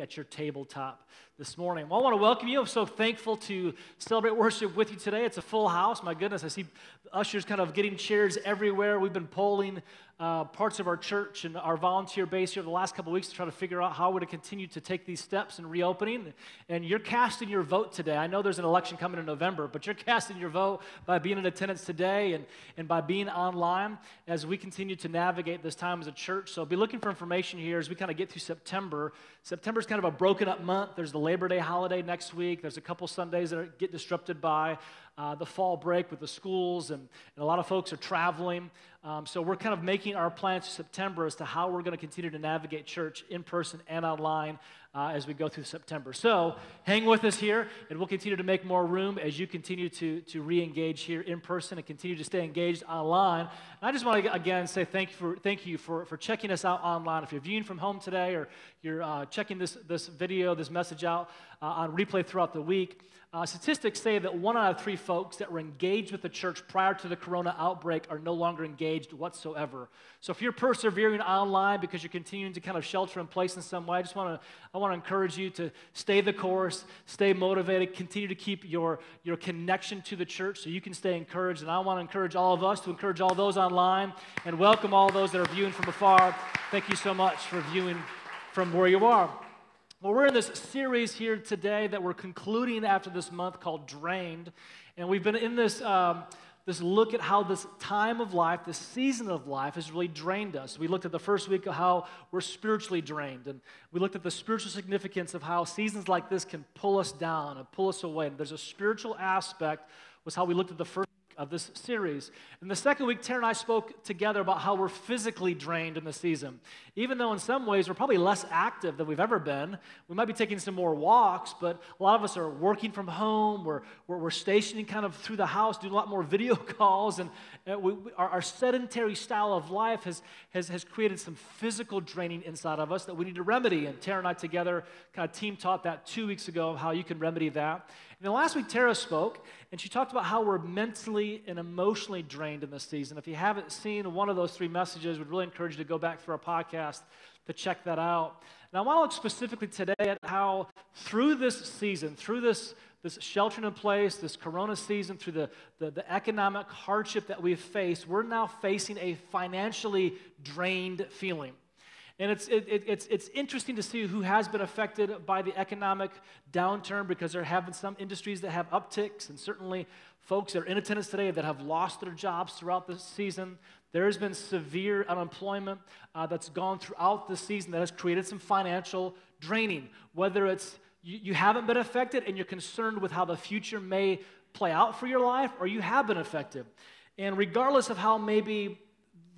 at your tabletop this morning. Well, I want to welcome you. I'm so thankful to celebrate worship with you today. It's a full house. My goodness, I see ushers kind of getting chairs everywhere. We've been polling uh, parts of our church and our volunteer base here the last couple weeks to try to figure out how we're to continue to take these steps in reopening. And you're casting your vote today. I know there's an election coming in November, but you're casting your vote by being in attendance today and, and by being online as we continue to navigate this time as a church. So be looking for information here as we kind of get through September. September's kind of a broken up month. There's the Labor Day holiday next week. There's a couple Sundays that get disrupted by uh, the fall break with the schools, and, and a lot of folks are traveling. Um, so we're kind of making our plans for September as to how we're going to continue to navigate church in person and online uh, as we go through September. So hang with us here, and we'll continue to make more room as you continue to, to re engage here in person and continue to stay engaged online. And I just want to again say thank you for, thank you for, for checking us out online. If you're viewing from home today or you're uh, checking this, this video, this message out uh, on replay throughout the week, uh, statistics say that one out of three folks that were engaged with the church prior to the corona outbreak are no longer engaged whatsoever. So if you're persevering online because you're continuing to kind of shelter in place in some way, I just want to I want to encourage you to stay the course, stay motivated, continue to keep your your connection to the church so you can stay encouraged. And I want to encourage all of us to encourage all those online and welcome all those that are viewing from afar. Thank you so much for viewing from where you are. Well, we're in this series here today that we're concluding after this month called Drained. And we've been in this, um, this look at how this time of life, this season of life, has really drained us. We looked at the first week of how we're spiritually drained. And we looked at the spiritual significance of how seasons like this can pull us down and pull us away. And there's a spiritual aspect, was how we looked at the first of this series. In the second week, Tara and I spoke together about how we're physically drained in the season. Even though in some ways we're probably less active than we've ever been, we might be taking some more walks, but a lot of us are working from home, we're, we're, we're stationing kind of through the house, doing a lot more video calls, and, we, our, our sedentary style of life has, has, has created some physical draining inside of us that we need to remedy. And Tara and I together kind of team taught that two weeks ago, of how you can remedy that. And then last week, Tara spoke, and she talked about how we're mentally and emotionally drained in this season. If you haven't seen one of those three messages, we'd really encourage you to go back through our podcast to check that out. Now, I want to look specifically today at how through this season, through this, this sheltering in place, this corona season, through the, the, the economic hardship that we've faced, we're now facing a financially drained feeling. And it's, it, it, it's, it's interesting to see who has been affected by the economic downturn because there have been some industries that have upticks, and certainly folks that are in attendance today that have lost their jobs throughout the season. There has been severe unemployment uh, that's gone throughout the season that has created some financial draining. Whether it's you, you haven't been affected and you're concerned with how the future may play out for your life, or you have been affected. And regardless of how maybe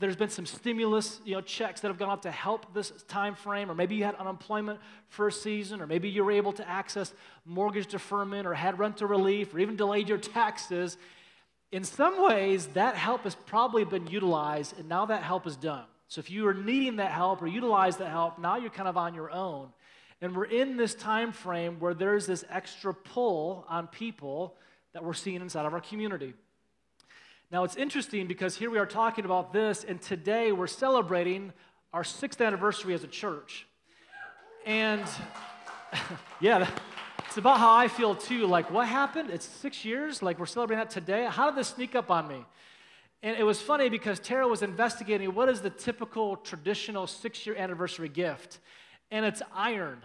there's been some stimulus you know, checks that have gone out to help this time frame, or maybe you had unemployment for a season, or maybe you were able to access mortgage deferment, or had rental relief, or even delayed your taxes. In some ways, that help has probably been utilized, and now that help is done. So if you are needing that help or utilize that help, now you're kind of on your own. And we're in this time frame where there's this extra pull on people that we're seeing inside of our community. Now, it's interesting because here we are talking about this, and today we're celebrating our sixth anniversary as a church. And yeah, it's about how I feel too. Like, what happened? It's six years? Like, we're celebrating that today? How did this sneak up on me? And it was funny because Tara was investigating what is the typical traditional six year anniversary gift. And it's iron.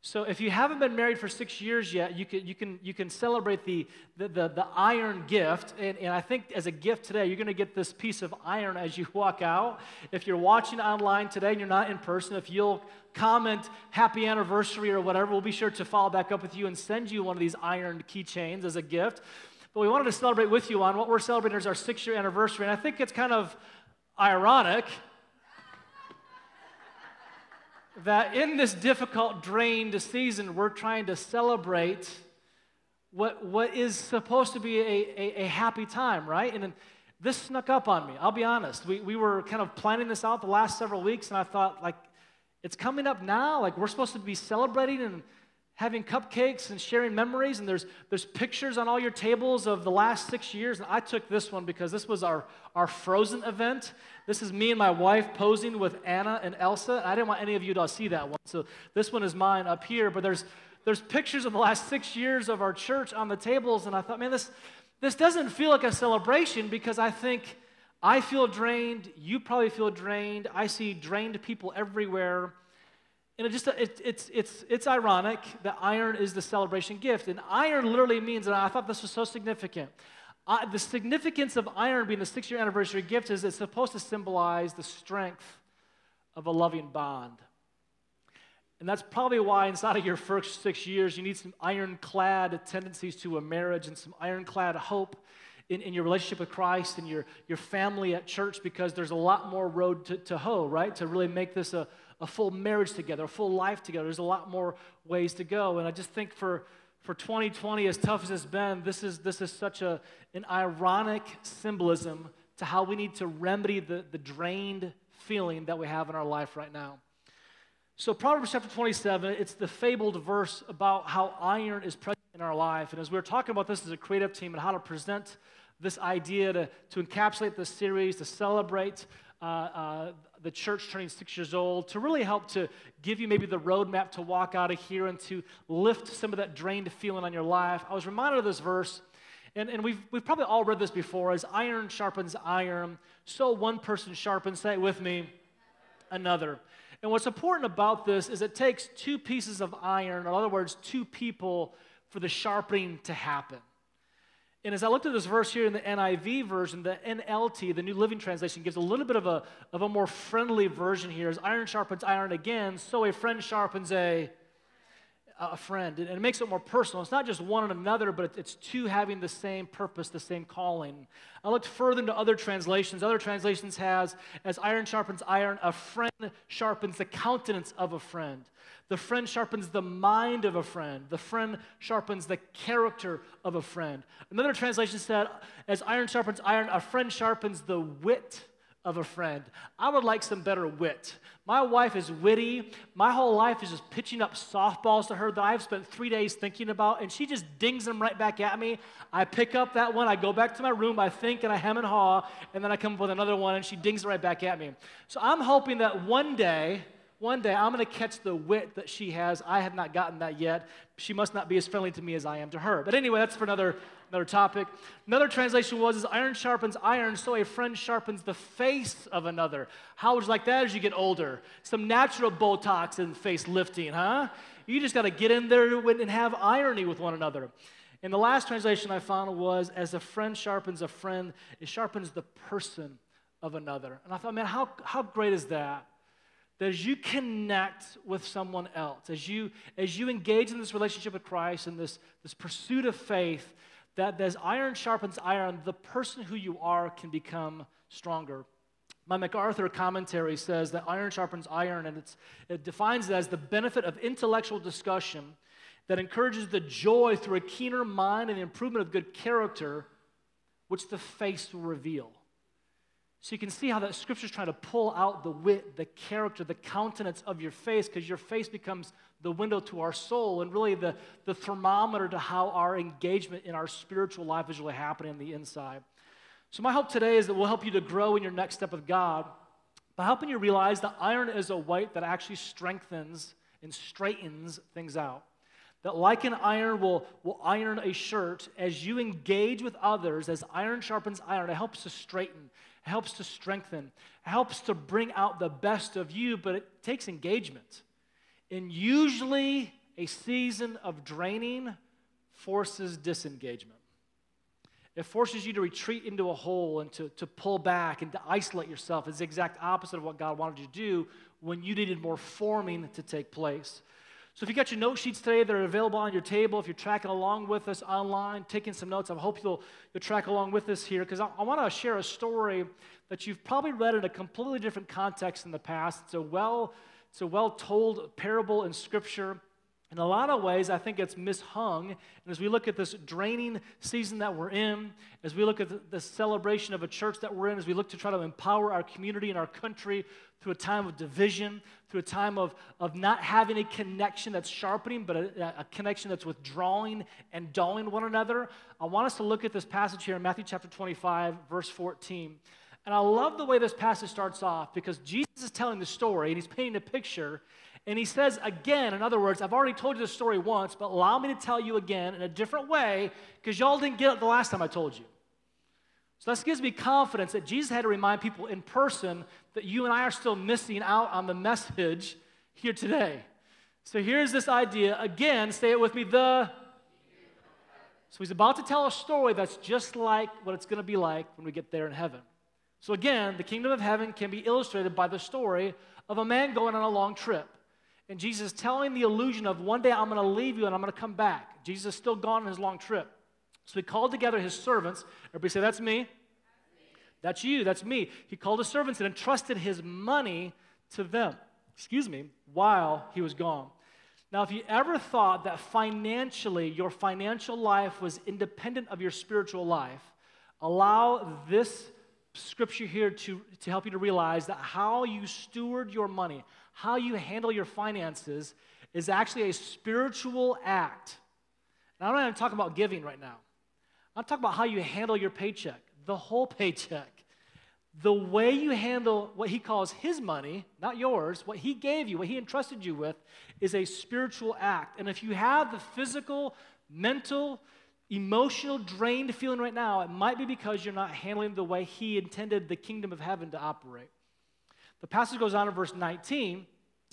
So if you haven't been married for six years yet, you can, you can, you can celebrate the, the, the, the iron gift. And, and I think as a gift today, you're going to get this piece of iron as you walk out. If you're watching online today and you're not in person, if you'll comment happy anniversary or whatever, we'll be sure to follow back up with you and send you one of these iron keychains as a gift. But we wanted to celebrate with you on what we're celebrating is our six year anniversary. And I think it's kind of ironic that in this difficult, drained season, we're trying to celebrate what, what is supposed to be a, a, a happy time, right? And this snuck up on me, I'll be honest. We, we were kind of planning this out the last several weeks, and I thought, like, it's coming up now. Like, we're supposed to be celebrating and having cupcakes and sharing memories, and there's, there's pictures on all your tables of the last six years. And I took this one because this was our, our Frozen event. This is me and my wife posing with Anna and Elsa. I didn't want any of you to see that one, so this one is mine up here. But there's, there's pictures of the last six years of our church on the tables, and I thought, man, this, this doesn't feel like a celebration because I think I feel drained, you probably feel drained. I see drained people everywhere. And it just it, it's it's it's ironic that iron is the celebration gift, and iron literally means, and I thought this was so significant. Uh, the significance of iron being the six-year anniversary gift is it's supposed to symbolize the strength of a loving bond. And that's probably why inside of your first six years, you need some ironclad tendencies to a marriage and some ironclad hope in, in your relationship with Christ and your, your family at church because there's a lot more road to, to hoe, right? To really make this a, a full marriage together, a full life together. There's a lot more ways to go. And I just think for, for 2020, as tough as it's been, this is, this is such a, an ironic symbolism to how we need to remedy the, the drained feeling that we have in our life right now. So, Proverbs chapter 27, it's the fabled verse about how iron is present in our life. And as we are talking about this as a creative team and how to present this idea to, to encapsulate this series, to celebrate uh, uh, the church turning six years old, to really help to give you maybe the roadmap to walk out of here and to lift some of that drained feeling on your life. I was reminded of this verse, and, and we've, we've probably all read this before as iron sharpens iron, so one person sharpens, say it with me, another. And what's important about this is it takes two pieces of iron, in other words, two people, for the sharpening to happen. And as I looked at this verse here in the NIV version, the NLT, the New Living Translation, gives a little bit of a, of a more friendly version here. As iron sharpens iron again, so a friend sharpens a, a friend. And it makes it more personal. It's not just one and another, but it's two having the same purpose, the same calling. I looked further into other translations. Other translations has, as iron sharpens iron, a friend sharpens the countenance of a friend. The friend sharpens the mind of a friend. The friend sharpens the character of a friend. Another translation said, as iron sharpens iron, a friend sharpens the wit of a friend. I would like some better wit. My wife is witty. My whole life is just pitching up softballs to her that I've spent three days thinking about, and she just dings them right back at me. I pick up that one, I go back to my room, I think, and I hem and haw, and then I come up with another one, and she dings it right back at me. So I'm hoping that one day, one day I'm going to catch the wit that she has. I have not gotten that yet. She must not be as friendly to me as I am to her. But anyway, that's for another, another topic. Another translation was, is iron sharpens iron, so a friend sharpens the face of another. How would you like that as you get older? Some natural Botox and face lifting, huh? You just got to get in there and have irony with one another. And the last translation I found was, as a friend sharpens a friend, it sharpens the person of another. And I thought, man, how, how great is that? That as you connect with someone else, as you, as you engage in this relationship with Christ and this, this pursuit of faith, that as iron sharpens iron, the person who you are can become stronger. My MacArthur commentary says that iron sharpens iron, and it defines it as the benefit of intellectual discussion that encourages the joy through a keener mind and the improvement of good character, which the face will reveal. So you can see how that scripture is trying to pull out the wit, the character, the countenance of your face, because your face becomes the window to our soul and really the, the thermometer to how our engagement in our spiritual life is really happening on the inside. So, my hope today is that we'll help you to grow in your next step of God by helping you realize that iron is a weight that actually strengthens and straightens things out. That, like an iron will, will iron a shirt, as you engage with others, as iron sharpens iron, it helps to straighten helps to strengthen, helps to bring out the best of you, but it takes engagement. And usually, a season of draining forces disengagement. It forces you to retreat into a hole and to, to pull back and to isolate yourself. It's the exact opposite of what God wanted you to do when you needed more forming to take place. So if you got your note sheets today, they're available on your table. If you're tracking along with us online, taking some notes, I hope you'll, you'll track along with us here because I, I want to share a story that you've probably read in a completely different context in the past. It's a well, it's a well told parable in Scripture. In a lot of ways, I think it's mishung. And as we look at this draining season that we're in, as we look at the, celebration of a church that we're in, as we look to try to empower our community and our country through a time of division, through a time of, of not having a connection that's sharpening, but a, a connection that's withdrawing and dulling one another, I want us to look at this passage here in Matthew chapter 25, verse 14. And I love the way this passage starts off because Jesus is telling the story and he's painting a picture. And he says again, in other words, I've already told you the story once, but allow me to tell you again in a different way because y'all didn't get it the last time I told you. So this gives me confidence that Jesus had to remind people in person that you and I are still missing out on the message here today. So here's this idea again, say it with me the. So he's about to tell a story that's just like what it's going to be like when we get there in heaven. So again, the kingdom of heaven can be illustrated by the story of a man going on a long trip. And Jesus telling the illusion of one day I'm going to leave you and I'm going to come back. Jesus is still gone on his long trip. So he called together his servants. Everybody say, That's me. That's you. That's me. He called his servants and entrusted his money to them, excuse me, while he was gone. Now, if you ever thought that financially your financial life was independent of your spiritual life, allow this scripture here to, to help you to realize that how you steward your money, how you handle your finances, is actually a spiritual act. Now, I'm not even talking about giving right now. I'm talking about how you handle your paycheck, the whole paycheck. The way you handle what he calls his money, not yours, what he gave you, what he entrusted you with, is a spiritual act. And if you have the physical, mental, emotional, drained feeling right now, it might be because you're not handling the way He intended the kingdom of heaven to operate. The passage goes on in verse 19,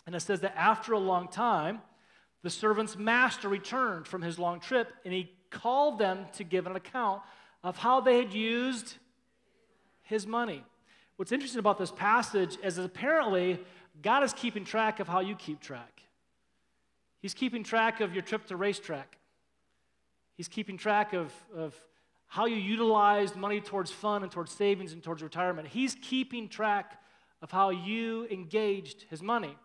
and it says that after a long time, the servant's master returned from his long trip, and he called them to give an account of how they had used his money. What's interesting about this passage is that apparently God is keeping track of how you keep track. He's keeping track of your trip to racetrack. He's keeping track of, of how you utilized money towards fun and towards savings and towards retirement. He's keeping track of how you engaged his money.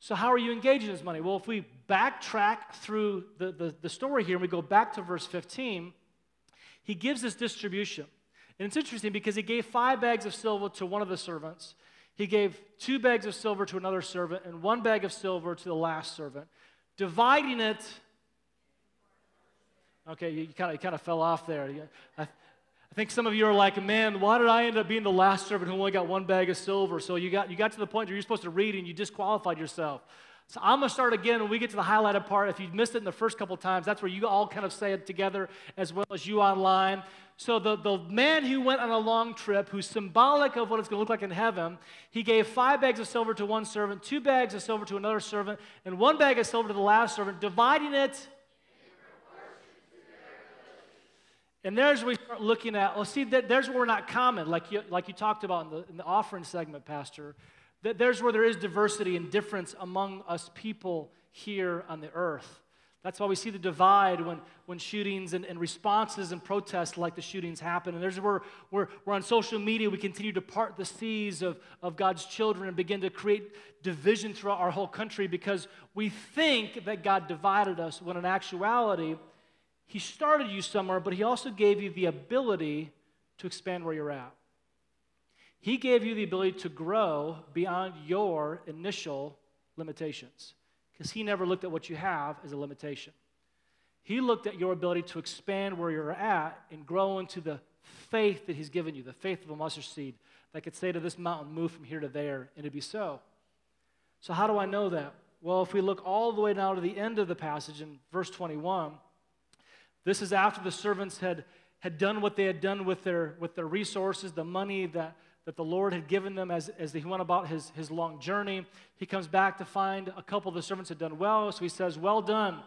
So, how are you engaging his money? Well, if we backtrack through the, the, the story here and we go back to verse 15, he gives this distribution. And it's interesting because he gave five bags of silver to one of the servants, he gave two bags of silver to another servant, and one bag of silver to the last servant, dividing it Okay, you, kind of kind of fell off there. I, I think some of you are like, man, why did I end up being the last servant who only got one bag of silver? So you got you got to the point where you're supposed to read and you disqualified yourself. So I'm going to start again when we get to the highlighted part. If you missed it in the first couple times, that's where you all kind of say it together as well as you online. So the, the man who went on a long trip, who's symbolic of what it's going to look like in heaven, he gave five bags of silver to one servant, two bags of silver to another servant, and one bag of silver to the last servant, dividing it And there's we start looking at, well, see, there's where we're not common, like you, like you talked about in the, in the offering segment, Pastor. That there's where there is diversity and difference among us people here on the earth. That's why we see the divide when, when shootings and, and responses and protests like the shootings happen. And there's where, where, where on social media we continue to part the seas of, of God's children and begin to create division throughout our whole country because we think that God divided us when in actuality, he started you somewhere, but He also gave you the ability to expand where you're at. He gave you the ability to grow beyond your initial limitations because He never looked at what you have as a limitation. He looked at your ability to expand where you're at and grow into the faith that He's given you, the faith of a mustard seed that could say to this mountain, move from here to there, and it'd be so. So, how do I know that? Well, if we look all the way now to the end of the passage in verse 21, this is after the servants had, had done what they had done with their, with their resources, the money that, that the Lord had given them as, as he went about his, his long journey. He comes back to find a couple of the servants had done well, so he says, Well done,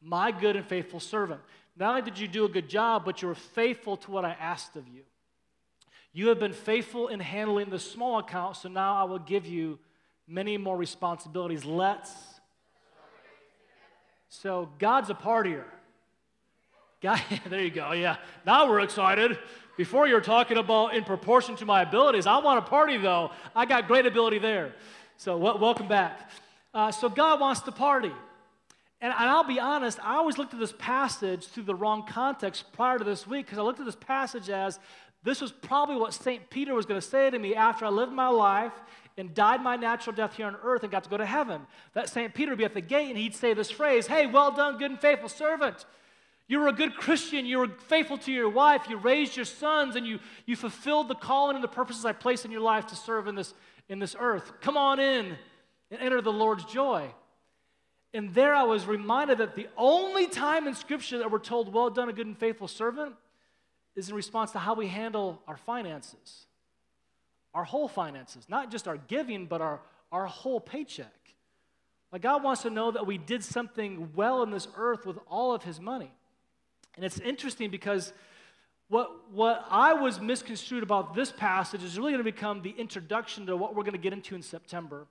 my good and faithful servant. Not only did you do a good job, but you were faithful to what I asked of you. You have been faithful in handling the small account, so now I will give you many more responsibilities. Let's. So God's a partier. God, there you go. Yeah. Now we're excited. Before you're talking about in proportion to my abilities. I want a party though. I got great ability there. So w- welcome back. Uh, so God wants to party. And, and I'll be honest, I always looked at this passage through the wrong context prior to this week because I looked at this passage as this was probably what St. Peter was going to say to me after I lived my life and died my natural death here on earth and got to go to heaven. That St. Peter would be at the gate and he'd say this phrase Hey, well done, good and faithful servant. You were a good Christian. You were faithful to your wife. You raised your sons and you, you fulfilled the calling and the purposes I placed in your life to serve in this, in this earth. Come on in and enter the Lord's joy. And there I was reminded that the only time in Scripture that we're told, Well done, a good and faithful servant, is in response to how we handle our finances, our whole finances, not just our giving, but our, our whole paycheck. Like God wants to know that we did something well in this earth with all of His money. And it's interesting because what, what I was misconstrued about this passage is really going to become the introduction to what we're going to get into in September.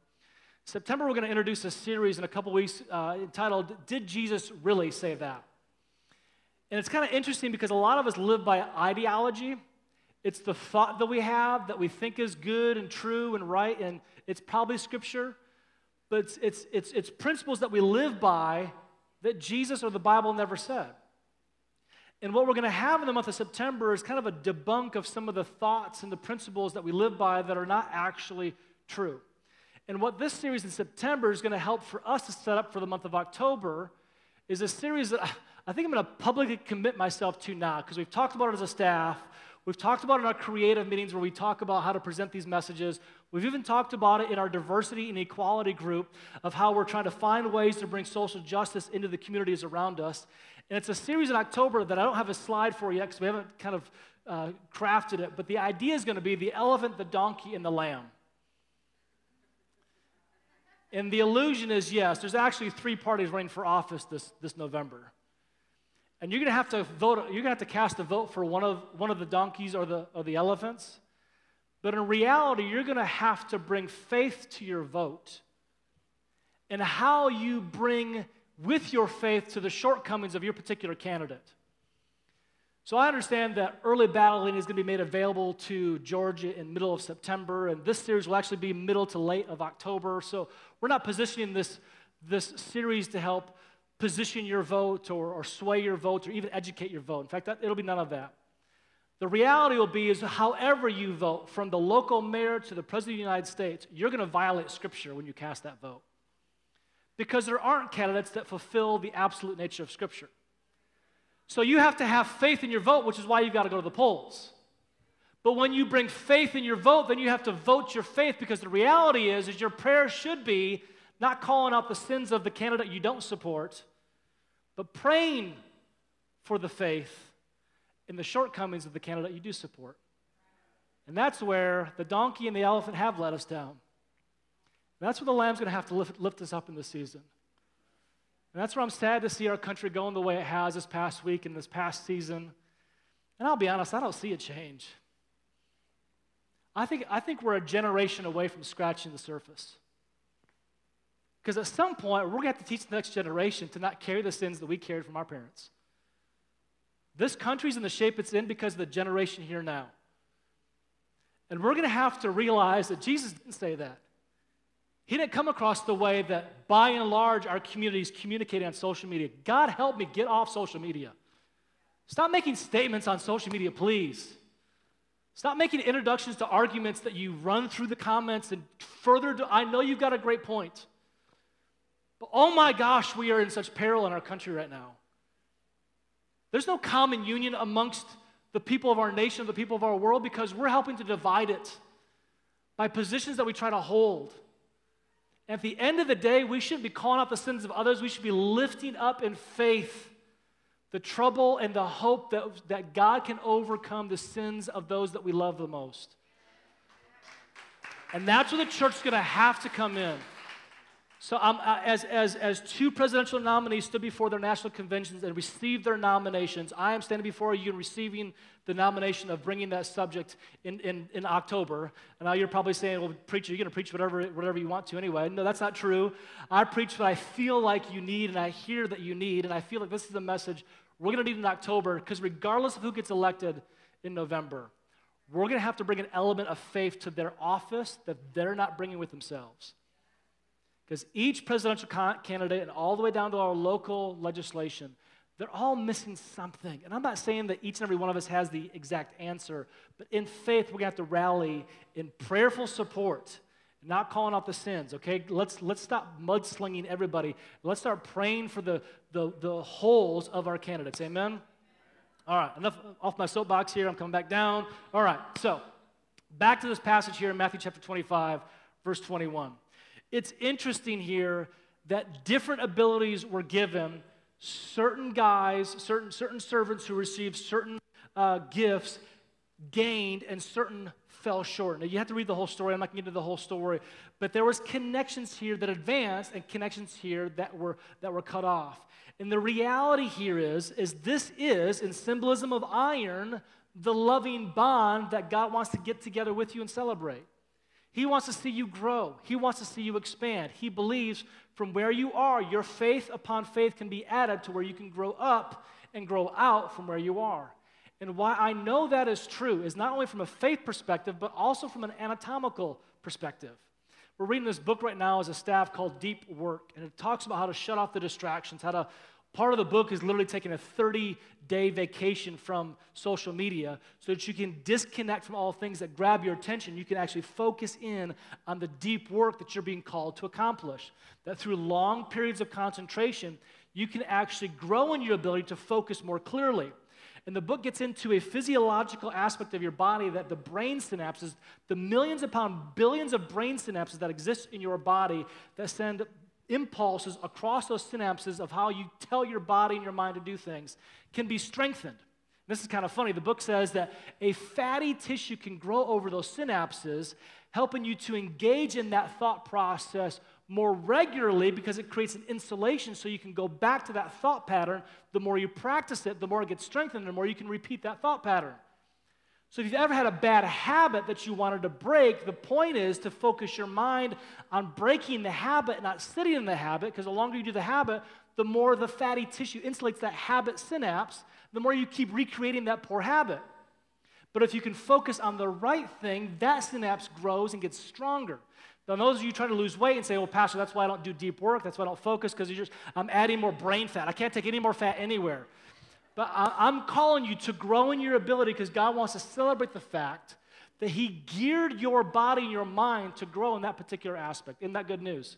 September, we're going to introduce a series in a couple weeks uh, entitled Did Jesus Really Say That? And it's kind of interesting because a lot of us live by ideology. It's the thought that we have that we think is good and true and right, and it's probably scripture. But it's, it's, it's, it's principles that we live by that Jesus or the Bible never said. And what we're going to have in the month of September is kind of a debunk of some of the thoughts and the principles that we live by that are not actually true. And what this series in September is going to help for us to set up for the month of October is a series that I think I'm going to publicly commit myself to now because we've talked about it as a staff. We've talked about it in our creative meetings where we talk about how to present these messages. We've even talked about it in our diversity and equality group of how we're trying to find ways to bring social justice into the communities around us. And it's a series in October that I don't have a slide for yet because we haven't kind of uh, crafted it. But the idea is going to be the elephant, the donkey, and the lamb. And the illusion is yes, there's actually three parties running for office this, this November. And you're going to have to vote, you're going to have to cast a vote for one of, one of the donkeys or the, or the elephants. But in reality, you're going to have to bring faith to your vote. And how you bring with your faith to the shortcomings of your particular candidate. So I understand that early battling is going to be made available to Georgia in middle of September, and this series will actually be middle to late of October. So we're not positioning this, this series to help position your vote or, or sway your vote or even educate your vote. In fact, that, it'll be none of that. The reality will be is however you vote, from the local mayor to the president of the United States, you're going to violate Scripture when you cast that vote. Because there aren't candidates that fulfill the absolute nature of Scripture. So you have to have faith in your vote, which is why you've got to go to the polls. But when you bring faith in your vote, then you have to vote your faith because the reality is, is your prayer should be not calling out the sins of the candidate you don't support, but praying for the faith in the shortcomings of the candidate you do support. And that's where the donkey and the elephant have let us down. And that's where the lamb's going to have to lift, lift us up in this season. And that's where I'm sad to see our country going the way it has this past week and this past season. And I'll be honest, I don't see a change. I think, I think we're a generation away from scratching the surface. Because at some point, we're going to have to teach the next generation to not carry the sins that we carried from our parents. This country's in the shape it's in because of the generation here now. And we're going to have to realize that Jesus didn't say that. He didn't come across the way that, by and large, our communities communicate on social media. God help me get off social media. Stop making statements on social media, please. Stop making introductions to arguments that you run through the comments and further. Do, I know you've got a great point. But oh my gosh, we are in such peril in our country right now. There's no common union amongst the people of our nation, the people of our world, because we're helping to divide it by positions that we try to hold. At the end of the day, we shouldn't be calling out the sins of others. We should be lifting up in faith the trouble and the hope that, that God can overcome the sins of those that we love the most. And that's where the church is going to have to come in. So, um, uh, as, as, as two presidential nominees stood before their national conventions and received their nominations, I am standing before you and receiving the nomination of bringing that subject in, in, in October. And now you're probably saying, well, preacher, you're going to preach whatever, whatever you want to anyway. No, that's not true. I preach what I feel like you need, and I hear that you need, and I feel like this is the message we're going to need in October, because regardless of who gets elected in November, we're going to have to bring an element of faith to their office that they're not bringing with themselves. Because each presidential candidate and all the way down to our local legislation, they're all missing something. And I'm not saying that each and every one of us has the exact answer, but in faith, we're to have to rally in prayerful support, not calling out the sins, okay? Let's, let's stop mudslinging everybody. Let's start praying for the, the, the holes of our candidates. Amen? All right, enough off my soapbox here. I'm coming back down. All right, so back to this passage here in Matthew chapter 25, verse 21. It's interesting here that different abilities were given certain guys, certain, certain servants who received certain uh, gifts gained and certain fell short. Now you have to read the whole story. I'm not going to get into the whole story, but there was connections here that advanced and connections here that were that were cut off. And the reality here is is this is in symbolism of iron the loving bond that God wants to get together with you and celebrate. He wants to see you grow. He wants to see you expand. He believes from where you are, your faith upon faith can be added to where you can grow up and grow out from where you are. And why I know that is true is not only from a faith perspective, but also from an anatomical perspective. We're reading this book right now as a staff called Deep Work, and it talks about how to shut off the distractions, how to Part of the book is literally taking a 30 day vacation from social media so that you can disconnect from all things that grab your attention. You can actually focus in on the deep work that you're being called to accomplish. That through long periods of concentration, you can actually grow in your ability to focus more clearly. And the book gets into a physiological aspect of your body that the brain synapses, the millions upon billions of brain synapses that exist in your body that send impulses across those synapses of how you tell your body and your mind to do things can be strengthened. This is kind of funny. The book says that a fatty tissue can grow over those synapses, helping you to engage in that thought process more regularly because it creates an insulation so you can go back to that thought pattern. The more you practice it, the more it gets strengthened, the more you can repeat that thought pattern. So, if you've ever had a bad habit that you wanted to break, the point is to focus your mind on breaking the habit, not sitting in the habit, because the longer you do the habit, the more the fatty tissue insulates that habit synapse, the more you keep recreating that poor habit. But if you can focus on the right thing, that synapse grows and gets stronger. Now, those of you trying to lose weight and say, well, Pastor, that's why I don't do deep work, that's why I don't focus, because I'm adding more brain fat. I can't take any more fat anywhere. But I, am calling you to grow in your ability because God wants to celebrate the fact that He geared your body and your mind to grow in that particular aspect. Isn't that good news?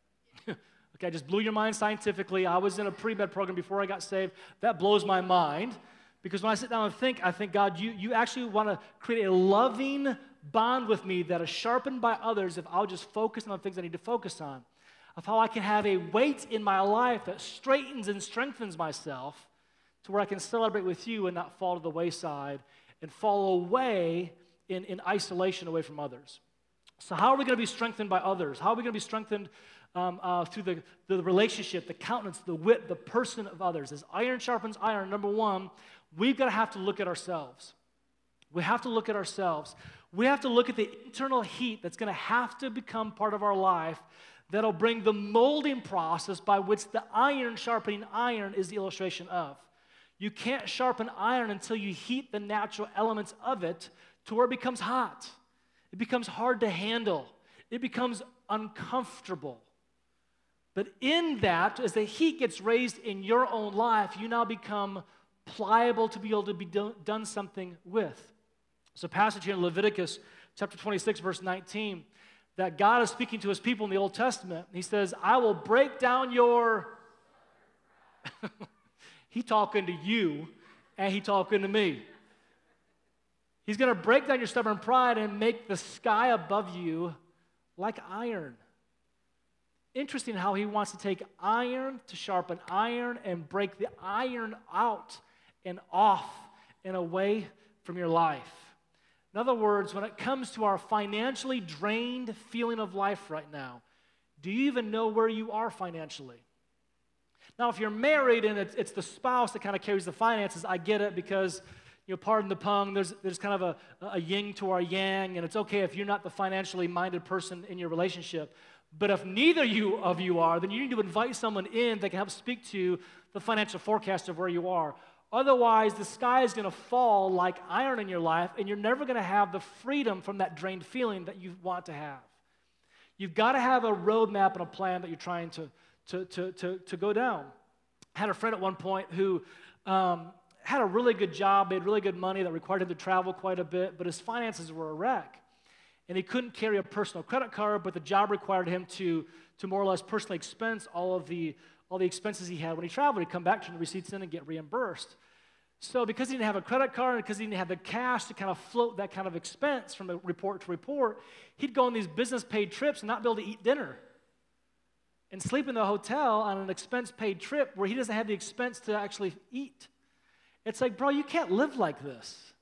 okay, I just blew your mind scientifically. I was in a pre med program before I got saved. That blows my mind because when I sit down and think, I think, God, you, you actually want to create a loving bond with me that is sharpened by others if I'll just focus on the things I need to focus on. Of how I can have a weight in my life that straightens and strengthens myself to where I can celebrate with you and not fall to the wayside and fall away in, in isolation away from others. So, how are we going to be strengthened by others? How are we going to be strengthened um, uh, through the, the relationship, the countenance, the wit, the person of others? As iron sharpens iron, number one, we've got to have to look at ourselves. We have to look at ourselves. We have to look at the internal heat that's going to have to become part of our life that'll bring the molding process by which the iron sharpening iron is the illustration of. You can't sharpen iron until you heat the natural elements of it to where it becomes hot. It becomes hard to handle. It becomes uncomfortable. But in that, as the heat gets raised in your own life, you now become pliable to be able to be do- done something with. So, passage here in Leviticus chapter 26, verse 19, that God is speaking to his people in the Old Testament. He says, I will break down your. He talking to you and he talking to me. He's going to break down your stubborn pride and make the sky above you like iron. Interesting how he wants to take iron to sharpen iron and break the iron out and off and away from your life. In other words, when it comes to our financially drained feeling of life right now, do you even know where you are financially? Now, if you're married and it's, it's the spouse that kind of carries the finances, I get it because, you know, pardon the pun, there's, there's kind of a, a yin to our yang, and it's okay if you're not the financially minded person in your relationship. But if neither you of you are, then you need to invite someone in that can help speak to the financial forecast of where you are. Otherwise, the sky is going to fall like iron in your life, and you're never going to have the freedom from that drained feeling that you want to have. You've got to have a roadmap and a plan that you're trying to, to, to, to, to go down. I had a friend at one point who um, had a really good job, made really good money that required him to travel quite a bit, but his finances were a wreck. And he couldn't carry a personal credit card, but the job required him to, to more or less personally expense all of the, all the expenses he had when he traveled. He'd come back, turn the receipts in, and get reimbursed. So, because he didn't have a credit card and because he didn't have the cash to kind of float that kind of expense from report to report, he'd go on these business paid trips and not be able to eat dinner and sleep in the hotel on an expense paid trip where he doesn't have the expense to actually eat. It's like, bro, you can't live like this.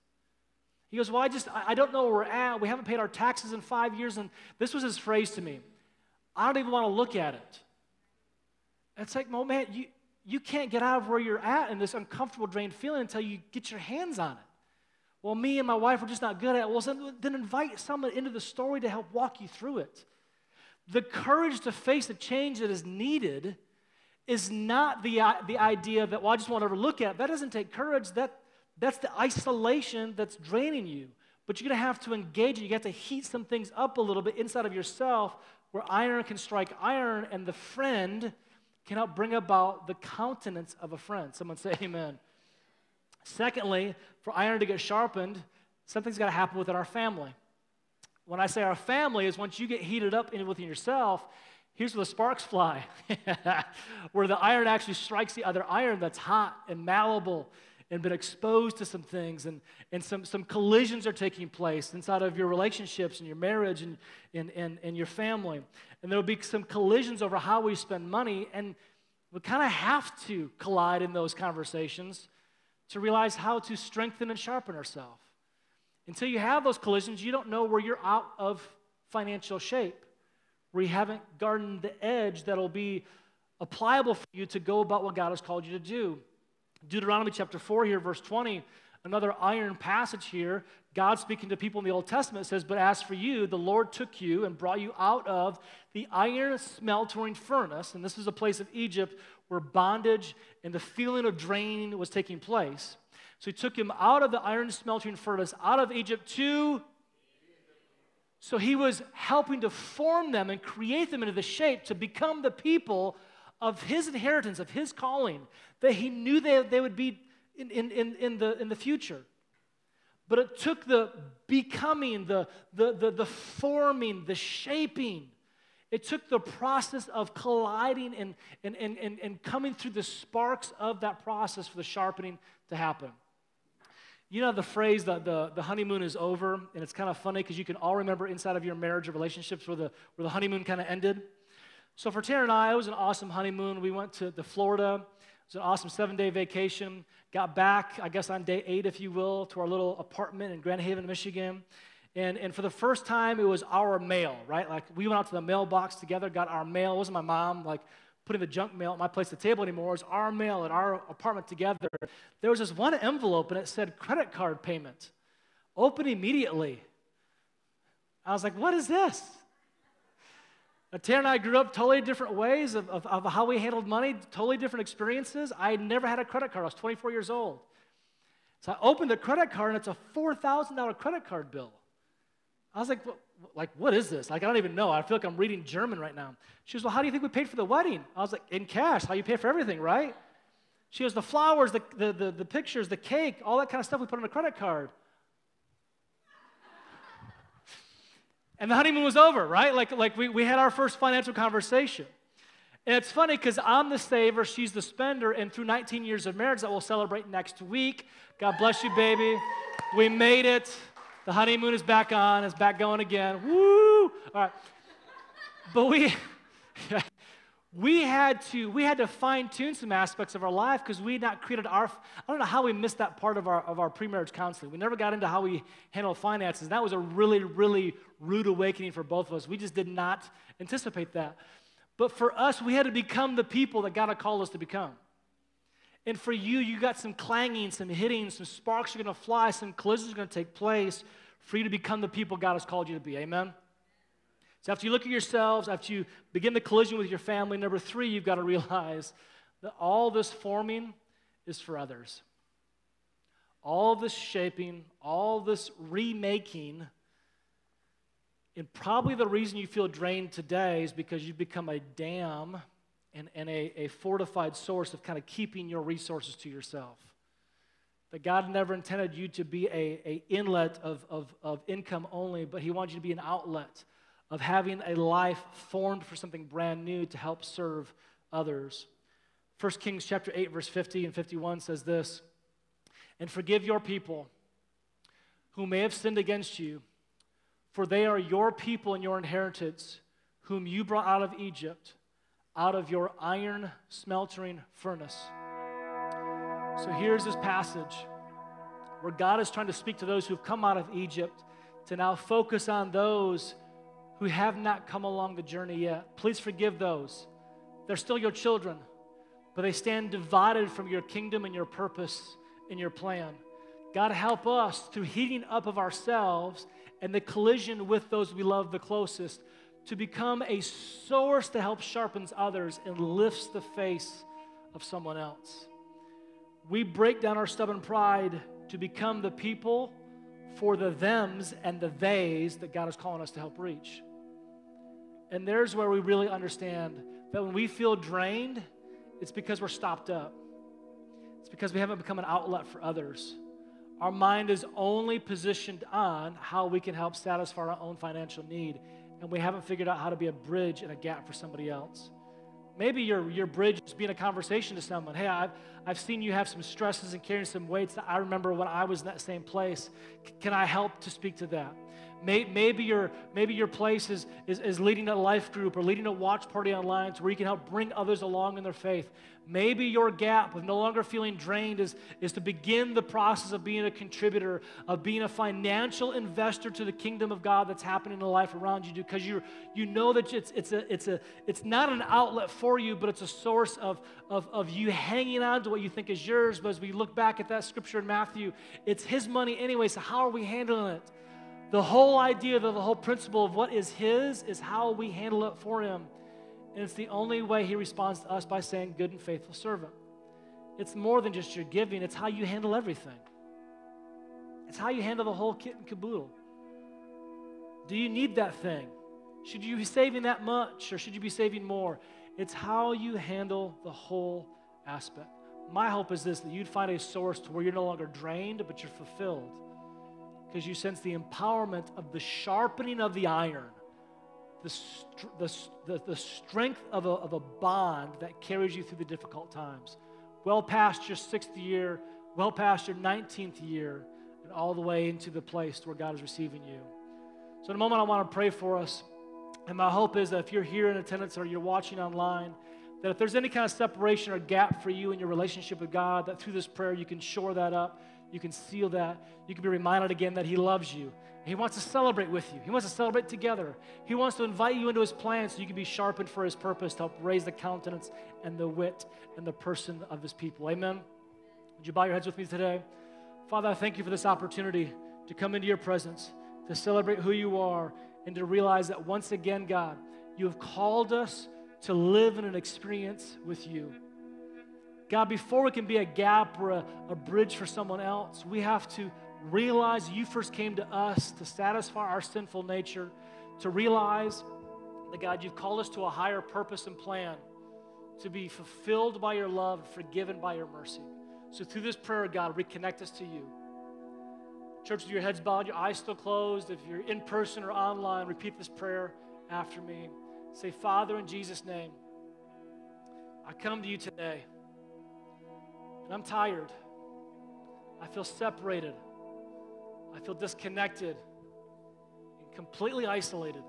He goes, Well, I just, I don't know where we're at. We haven't paid our taxes in five years. And this was his phrase to me I don't even want to look at it. It's like, well, man, you, you can't get out of where you're at in this uncomfortable, drained feeling until you get your hands on it. Well, me and my wife are just not good at it. Well, then invite someone into the story to help walk you through it. The courage to face the change that is needed is not the, the idea that, well, I just want to ever look at it. That doesn't take courage. That, that's the isolation that's draining you. But you're going to have to engage and you have to heat some things up a little bit inside of yourself where iron can strike iron and the friend can help bring about the countenance of a friend. Someone say amen. Secondly, for iron to get sharpened, something's got to happen within our family. When I say our family, is once you get heated up within yourself, Here's where the sparks fly, where the iron actually strikes the other iron that's hot and malleable and been exposed to some things, and, and some, some collisions are taking place inside of your relationships and your marriage and, and, and, and your family. And there will be some collisions over how we spend money, and we kind of have to collide in those conversations to realize how to strengthen and sharpen ourselves. Until you have those collisions, you don't know where you're out of financial shape where you haven't garnered the edge that'll be applicable for you to go about what God has called you to do. Deuteronomy chapter 4 here, verse 20, another iron passage here. God speaking to people in the Old Testament says, But as for you, the Lord took you and brought you out of the iron smelting furnace. And this is a place of Egypt where bondage and the feeling of draining was taking place. So he took him out of the iron smelting furnace, out of Egypt to so he was helping to form them and create them into the shape to become the people of his inheritance, of his calling, that he knew they, they would be in, in, in, in, the, in the future. But it took the becoming, the, the, the, the forming, the shaping. It took the process of colliding and, and, and, and, and coming through the sparks of that process for the sharpening to happen. You know the phrase that the, the honeymoon is over, and it's kind of funny because you can all remember inside of your marriage or relationships where the, where the honeymoon kind of ended. So for Tara and I, it was an awesome honeymoon. We went to the Florida. It was an awesome seven day vacation. Got back, I guess on day eight, if you will, to our little apartment in Grand Haven, Michigan. And, and for the first time, it was our mail, right? Like we went out to the mailbox together, got our mail. It wasn't my mom, like putting the junk mail at my place at the table anymore. It was our mail at our apartment together. There was this one envelope and it said credit card payment. Open immediately. I was like, what is this? Now, Tara and I grew up totally different ways of, of, of how we handled money, totally different experiences. I never had a credit card. I was 24 years old. So I opened the credit card and it's a $4,000 credit card bill. I was like, like, what is this? Like, I don't even know. I feel like I'm reading German right now. She goes, well, how do you think we paid for the wedding? I was like, in cash, how you pay for everything, right? She goes, the flowers, the, the, the, the pictures, the cake, all that kind of stuff we put on a credit card. and the honeymoon was over, right? Like, like we, we had our first financial conversation. And it's funny because I'm the saver, she's the spender, and through 19 years of marriage that we'll celebrate next week, God bless you, baby. We made it. The honeymoon is back on, it's back going again. Woo! All right. But we we had to we had to fine tune some aspects of our life because we had not created our i don't know how we missed that part of our of our pre-marriage counseling we never got into how we handle finances that was a really really rude awakening for both of us we just did not anticipate that but for us we had to become the people that god had called us to become and for you, you got some clanging, some hitting, some sparks are going to fly, some collisions are going to take place for you to become the people God has called you to be. Amen? So after you look at yourselves, after you begin the collision with your family, number three, you've got to realize that all this forming is for others. All this shaping, all this remaking And probably the reason you feel drained today is because you've become a dam and, and a, a fortified source of kind of keeping your resources to yourself. That God never intended you to be a, a inlet of, of, of income only, but He wants you to be an outlet of having a life formed for something brand new to help serve others. 1 Kings chapter 8, verse 50 and 51 says this And forgive your people who may have sinned against you for they are your people and your inheritance, whom you brought out of Egypt, out of your iron smeltering furnace. So here's this passage where God is trying to speak to those who've come out of Egypt to now focus on those who have not come along the journey yet. Please forgive those. They're still your children, but they stand divided from your kingdom and your purpose and your plan. God, help us through heating up of ourselves and the collision with those we love the closest to become a source that helps sharpens others and lifts the face of someone else. We break down our stubborn pride to become the people for the thems and the theys that God is calling us to help reach. And there's where we really understand that when we feel drained, it's because we're stopped up. It's because we haven't become an outlet for others. Our mind is only positioned on how we can help satisfy our own financial need, and we haven't figured out how to be a bridge and a gap for somebody else. Maybe your, your bridge is being a conversation to someone. Hey, I've, I've seen you have some stresses and carrying some weights that I remember when I was in that same place. C- can I help to speak to that? Maybe your, maybe your place is, is, is leading a life group or leading a watch party online to where you can help bring others along in their faith. Maybe your gap of no longer feeling drained is, is to begin the process of being a contributor, of being a financial investor to the kingdom of God that's happening in the life around you because you you know that it's, it's, a, it's, a, it's not an outlet for you, but it's a source of, of, of you hanging on to what you think is yours. But as we look back at that scripture in Matthew, it's his money anyway, so how are we handling it? The whole idea, the, the whole principle of what is His is how we handle it for Him. And it's the only way He responds to us by saying, Good and faithful servant. It's more than just your giving, it's how you handle everything. It's how you handle the whole kit and caboodle. Do you need that thing? Should you be saving that much or should you be saving more? It's how you handle the whole aspect. My hope is this that you'd find a source to where you're no longer drained, but you're fulfilled because you sense the empowerment of the sharpening of the iron, the, the, the, the strength of a, of a bond that carries you through the difficult times. Well past your sixth year, well past your 19th year, and all the way into the place where God is receiving you. So, in a moment, I want to pray for us. And my hope is that if you're here in attendance or you're watching online, that if there's any kind of separation or gap for you in your relationship with God, that through this prayer you can shore that up you can seal that. You can be reminded again that He loves you. He wants to celebrate with you. He wants to celebrate together. He wants to invite you into His plan so you can be sharpened for His purpose to help raise the countenance and the wit and the person of His people. Amen. Would you bow your heads with me today? Father, I thank you for this opportunity to come into your presence, to celebrate who you are, and to realize that once again, God, you have called us to live in an experience with you. God, before we can be a gap or a, a bridge for someone else, we have to realize you first came to us to satisfy our sinful nature, to realize that, God, you've called us to a higher purpose and plan, to be fulfilled by your love, forgiven by your mercy. So through this prayer, God, reconnect us to you. Church, with your heads bowed, your eyes still closed, if you're in person or online, repeat this prayer after me. Say, Father, in Jesus' name, I come to you today. And I'm tired. I feel separated. I feel disconnected and completely isolated.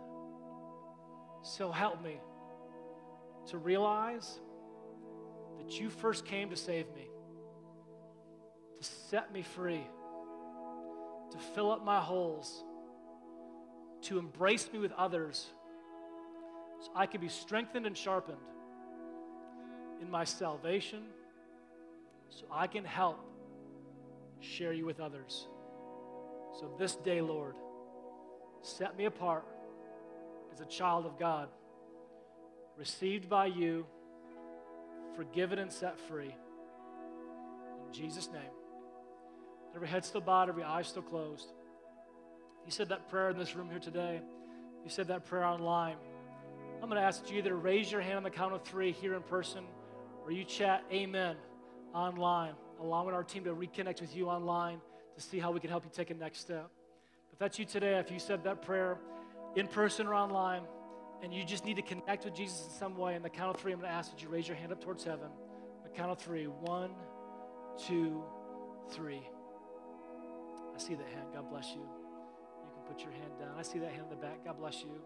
So help me to realize that you first came to save me, to set me free, to fill up my holes, to embrace me with others so I can be strengthened and sharpened in my salvation so I can help share you with others. So this day, Lord, set me apart as a child of God, received by you, forgiven and set free. In Jesus' name. Every head still bowed, every eye still closed. You said that prayer in this room here today. you said that prayer online, I'm going to ask you either raise your hand on the count of three here in person or you chat amen online, allowing our team to reconnect with you online to see how we can help you take a next step. If that's you today, if you said that prayer in person or online, and you just need to connect with Jesus in some way, in the count of three, I'm going to ask that you raise your hand up towards heaven. The count of three. One, two, three. I see that hand. God bless you. You can put your hand down. I see that hand in the back. God bless you.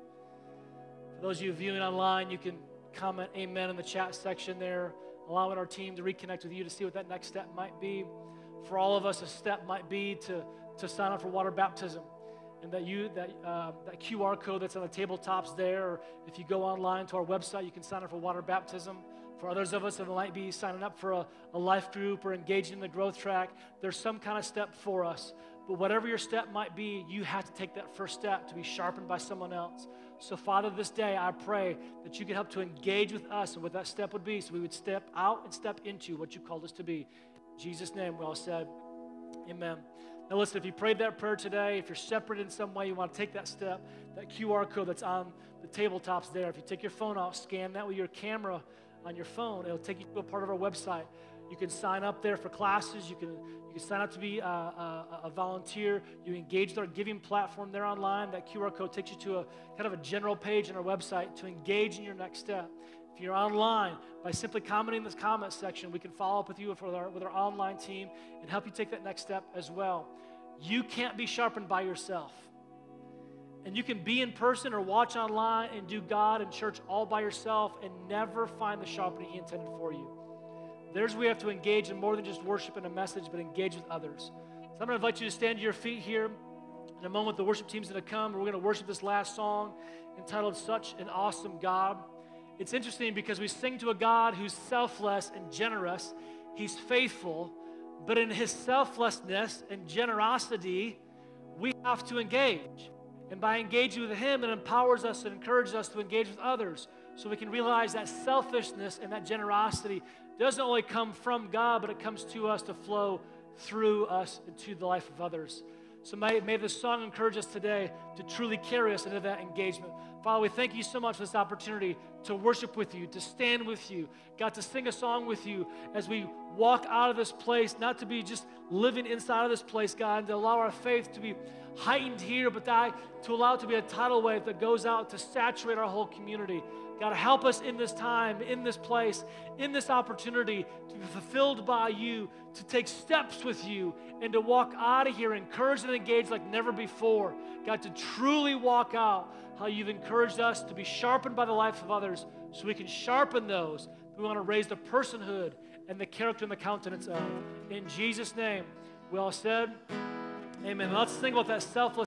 For those of you viewing online, you can comment amen in the chat section there, allowing our team to reconnect with you to see what that next step might be. For all of us, a step might be to, to sign up for water baptism. And that you that uh, that QR code that's on the tabletops there, or if you go online to our website, you can sign up for water baptism. For others of us, it might be signing up for a, a life group or engaging in the growth track. There's some kind of step for us. But whatever your step might be, you have to take that first step to be sharpened by someone else. So, Father, this day I pray that you could help to engage with us and what that step would be so we would step out and step into what you called us to be. In Jesus' name, we all said, Amen. Now, listen, if you prayed that prayer today, if you're separate in some way, you want to take that step, that QR code that's on the tabletops there, if you take your phone out, scan that with your camera on your phone. It'll take you to a part of our website. You can sign up there for classes. You can, you can sign up to be a, a, a, volunteer. You engage with our giving platform there online. That QR code takes you to a kind of a general page on our website to engage in your next step. If you're online, by simply commenting in this comment section, we can follow up with you with our, with our online team and help you take that next step as well. You can't be sharpened by yourself. And you can be in person or watch online and do God and church all by yourself and never find the sharpening He intended for you. There's we have to engage in more than just worship and a message, but engage with others. So I'm going to invite you to stand to your feet here. In a moment, the worship team's going to come. We're going to worship this last song entitled Such an Awesome God. It's interesting because we sing to a God who's selfless and generous. He's faithful, but in his selflessness and generosity, we have to engage. And by engaging with Him, it empowers us and encourages us to engage with others so we can realize that selfishness and that generosity doesn't only come from God, but it comes to us to flow through us into the life of others. So may, may this song encourage us today to truly carry us into that engagement. Father, we thank you so much for this opportunity to worship with you, to stand with you, God, to sing a song with you as we walk out of this place, not to be just living inside of this place, God, and to allow our faith to be heightened here, but to allow it to be a tidal wave that goes out to saturate our whole community. God, to help us in this time, in this place, in this opportunity to be fulfilled by you, to take steps with you, and to walk out of here encouraged and engaged like never before. God, to truly walk out how you've encouraged us to be sharpened by the life of others so we can sharpen those. We want to raise the personhood and the character and the countenance of. In Jesus' name, we all said, Amen. Let's think about that selfless.